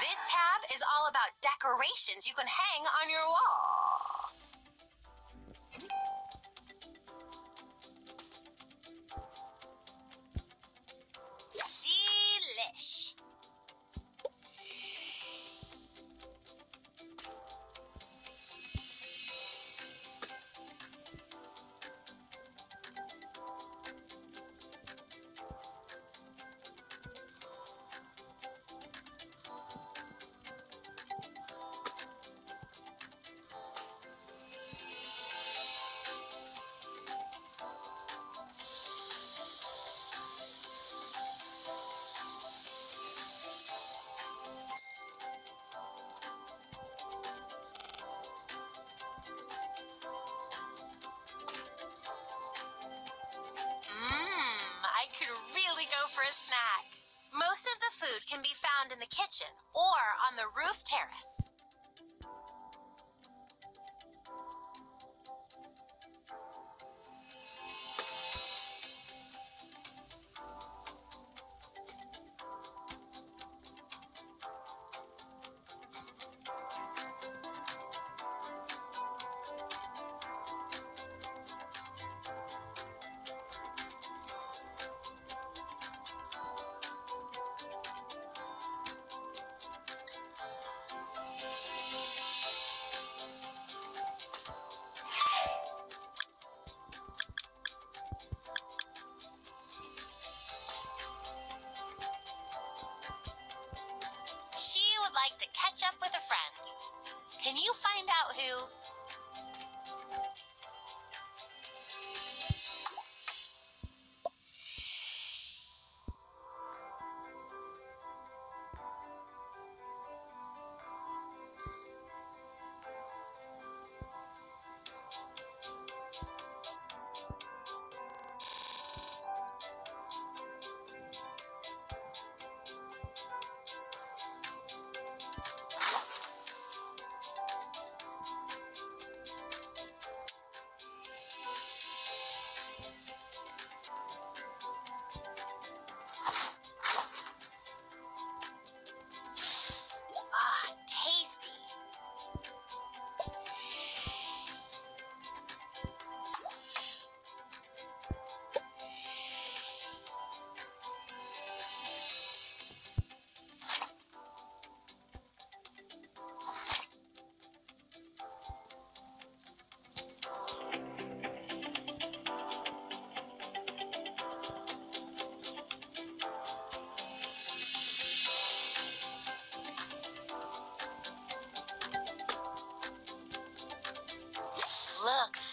This tab is all about decorations you can hang on your wall. Food can be found in the kitchen or on the roof terrace. Looks